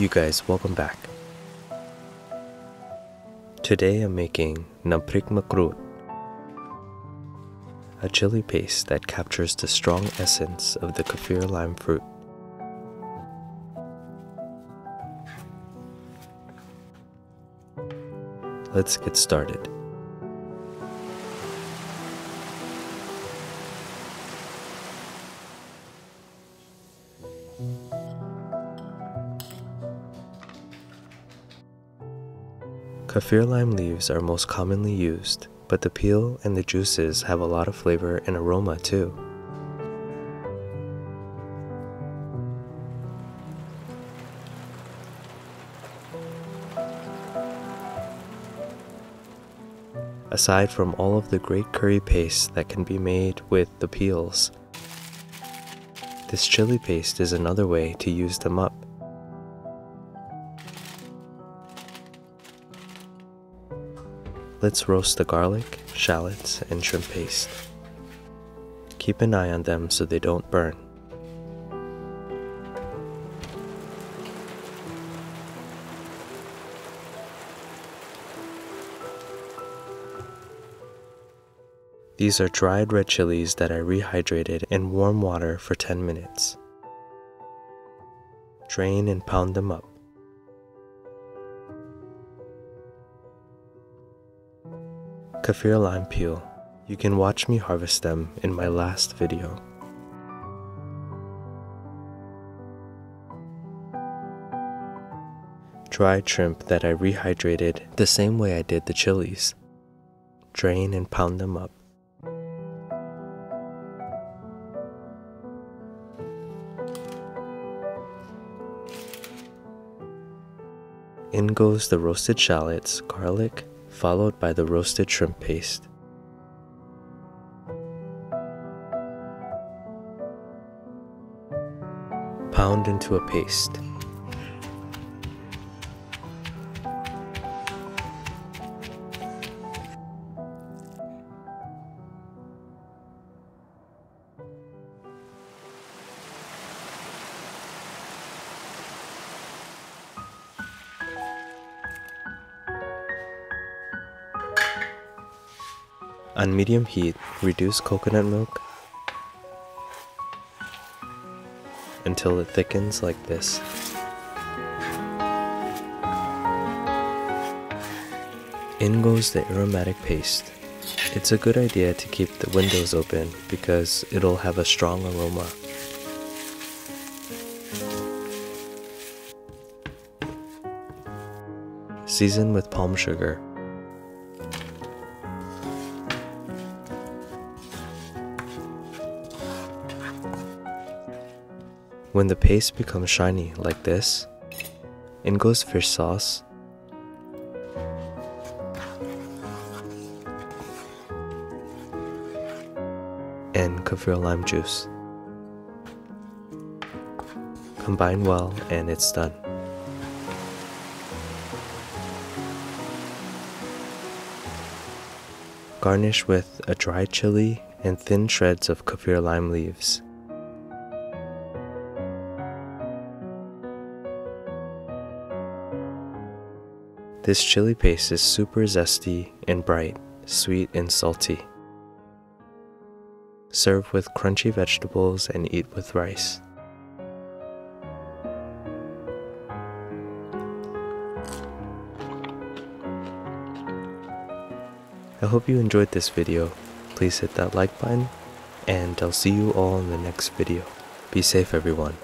You guys, welcome back. Today I'm making namprik makrut, a chili paste that captures the strong essence of the kaffir lime fruit. Let's get started. Kaffir lime leaves are most commonly used, but the peel and the juices have a lot of flavor and aroma too. Aside from all of the great curry paste that can be made with the peels, this chili paste is another way to use them up. Let's roast the garlic, shallots, and shrimp paste. Keep an eye on them so they don't burn. These are dried red chilies that I rehydrated in warm water for 10 minutes. Drain and pound them up. Kaffir lime peel. You can watch me harvest them in my last video. Dried shrimp that I rehydrated the same way I did the chilies. Drain and pound them up. In goes the roasted shallots, garlic, followed by the roasted shrimp paste. Pound into a paste. On medium heat, reduce coconut milk until it thickens like this. In goes the aromatic paste. It's a good idea to keep the windows open because it'll have a strong aroma. Season with palm sugar When the paste becomes shiny like this, in goes fish sauce. And kaffir lime juice. Combine well and it's done. Garnish with a dried chili and thin shreds of kaffir lime leaves. This chili paste is super zesty and bright, sweet and salty. Serve with crunchy vegetables and eat with rice. I hope you enjoyed this video. Please hit that like button and I'll see you all in the next video. Be safe everyone.